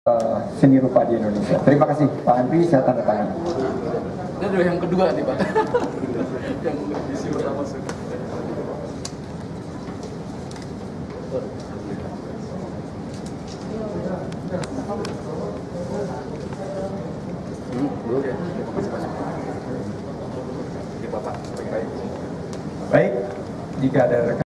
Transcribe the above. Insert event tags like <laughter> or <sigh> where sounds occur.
Eh, seni rupa di Indonesia. Terima kasih Pak Andri, saya tanda tangan. Ini adalah yang kedua nih Pak. <laughs> yang isi pertama sudah. Baik, Baik, jika ada rekan